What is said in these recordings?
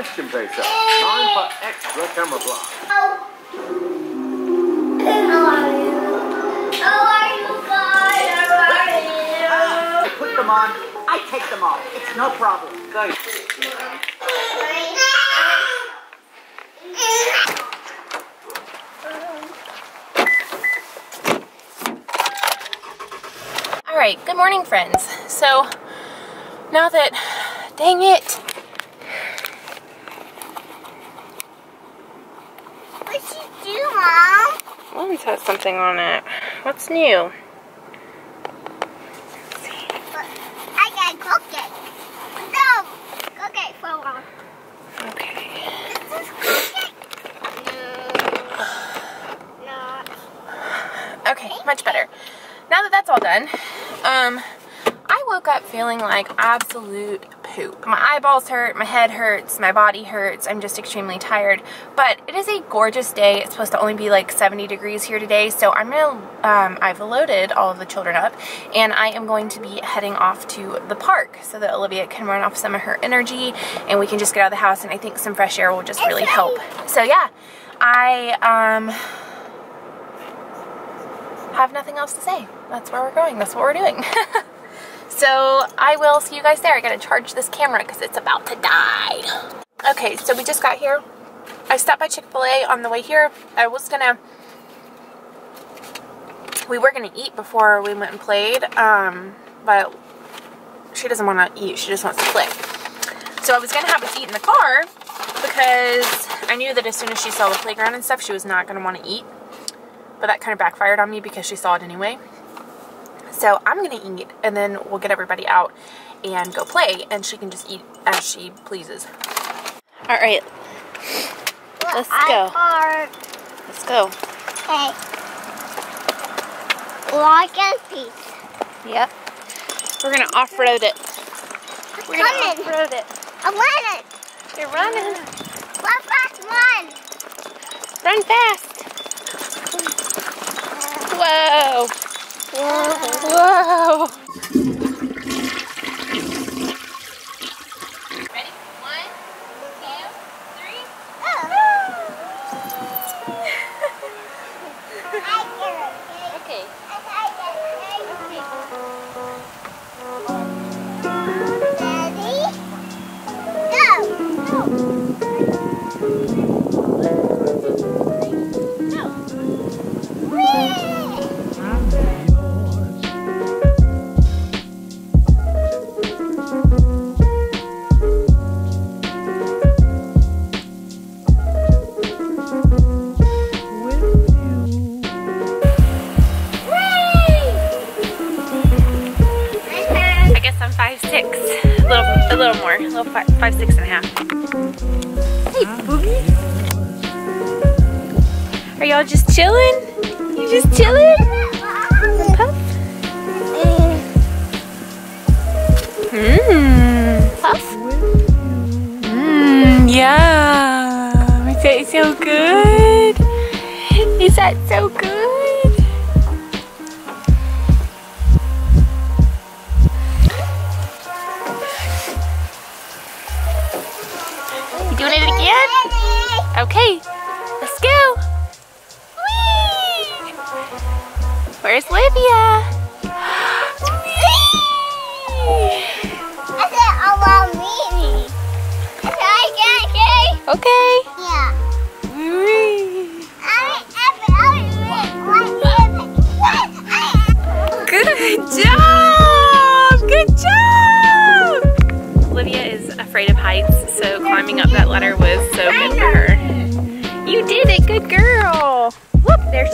say so. Time for extra camera block. Oh. How are you? How are you guys? How are you? I put them on. I take them off. It's no problem. Thanks. All right, good morning, friends. So now that, dang it, What you do, Has something on it. What's new? I got cookie. No, cookie for one. Okay. This is cookie. No. No. Okay, much better. Now that that's all done, um, I woke up feeling like absolute poop. My eyeballs hurt, my head hurts, my body hurts. I'm just extremely tired. But it is a gorgeous day. It's supposed to only be like 70 degrees here today. So I'm gonna, um, I've loaded all of the children up and I am going to be heading off to the park so that Olivia can run off some of her energy and we can just get out of the house and I think some fresh air will just really help. So yeah, I, um, have nothing else to say. That's where we're going. That's what we're doing. so I will see you guys there. I gotta charge this camera because it's about to die. Okay, so we just got here. I stopped by Chick-fil-A on the way here. I was gonna, we were gonna eat before we went and played, um, but she doesn't want to eat. She just wants to play. So I was gonna have us eat in the car because I knew that as soon as she saw the playground and stuff, she was not gonna want to eat but that kind of backfired on me because she saw it anyway. So I'm gonna eat and then we'll get everybody out and go play and she can just eat as she pleases. All right, Let's go. Let's go. Okay. Like and peace. Yep. We're gonna off-road it. We're gonna off-road it. I'm running. You're running. Run fast, run. Run fast. Whoa. Whoa. Little, more. A little five, five six and a half. Hey, boobies. Are y'all just chilling? You just chilling? Puff. Mmm. Puff. Mmm. Yum. Is that so good? Is that so good? Doing it again? Okay, let's go. Whee! Where's Livia? I said I want me. Okay,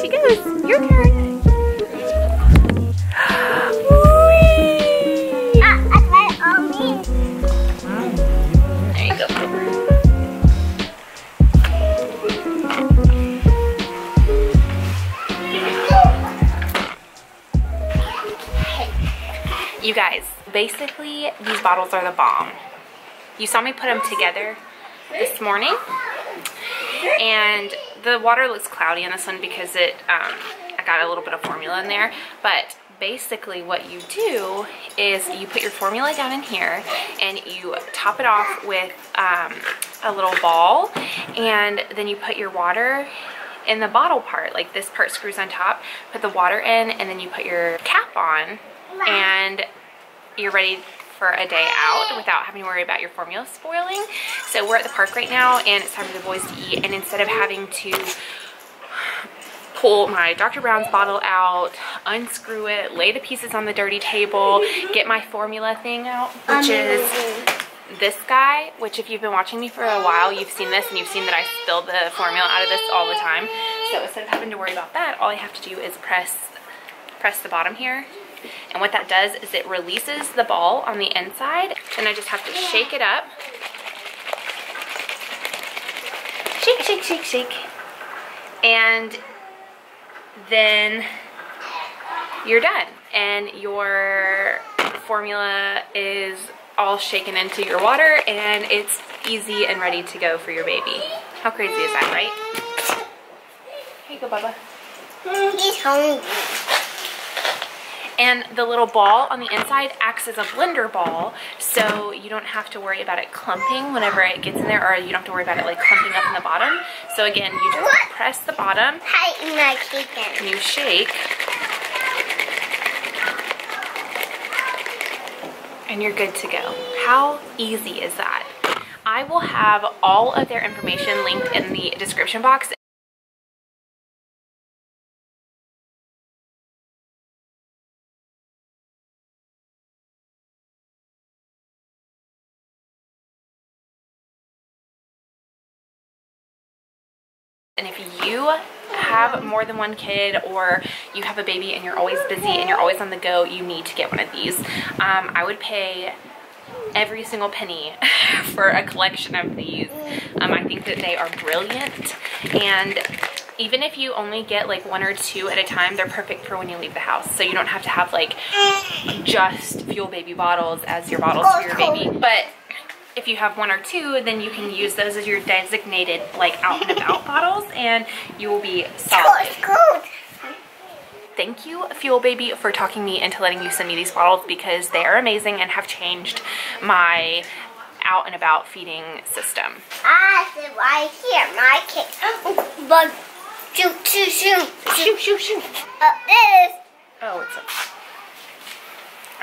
she goes. Your turn. Ah, oh, you go. You guys, basically these bottles are the bomb. You saw me put them together this morning and the water looks cloudy on this one because it um, I got a little bit of formula in there but basically what you do is you put your formula down in here and you top it off with um, a little ball and then you put your water in the bottle part. Like this part screws on top, put the water in and then you put your cap on and you're ready for a day out without having to worry about your formula spoiling. So we're at the park right now and it's time for the boys to eat and instead of having to pull my Dr. Brown's bottle out, unscrew it, lay the pieces on the dirty table, get my formula thing out, which um, is this guy, which if you've been watching me for a while, you've seen this and you've seen that I spill the formula out of this all the time. So instead of having to worry about that, all I have to do is press, press the bottom here and what that does is it releases the ball on the inside. And I just have to shake it up. Shake, shake, shake, shake. And then you're done. And your formula is all shaken into your water and it's easy and ready to go for your baby. How crazy is that, right? Here you go, Bubba. He's hungry. And the little ball on the inside acts as a blender ball, so you don't have to worry about it clumping whenever it gets in there, or you don't have to worry about it like clumping up in the bottom. So again, you just press the bottom, Hi, my chicken. and you shake, and you're good to go. How easy is that? I will have all of their information linked in the description box And if you have more than one kid or you have a baby and you're always busy and you're always on the go, you need to get one of these. Um, I would pay every single penny for a collection of these. Um, I think that they are brilliant and even if you only get like one or two at a time, they're perfect for when you leave the house. So you don't have to have like just fuel baby bottles as your bottles for your baby. But if you have one or two, then you can use those as your designated like out and about bottles and you will be solid. Cold. Thank you, Fuel Baby, for talking me into letting you send me these bottles because they are amazing and have changed my out and about feeding system. I sit right here, my kid. But shoot, shoot, shoot, Shoot, shoot, shoot. Up this. Oh, it's a...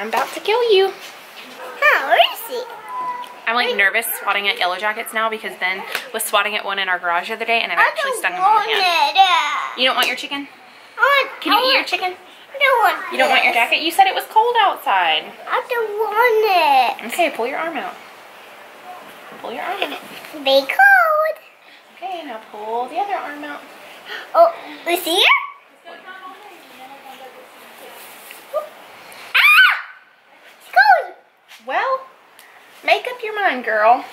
I'm about to kill you. Huh, where is he? I'm like nervous swatting at yellow jackets now because then was swatting at one in our garage the other day and it I actually stung him on want the hand. it. You don't want your chicken? I want, Can you I eat your chicken? I don't want You don't want your jacket? You said it was cold outside. I don't want it. Okay, pull your arm out. Pull your arm out. Be cold. Okay, now pull the other arm out. Oh, is he here? Ah! It's cold. Well, your mind, girl.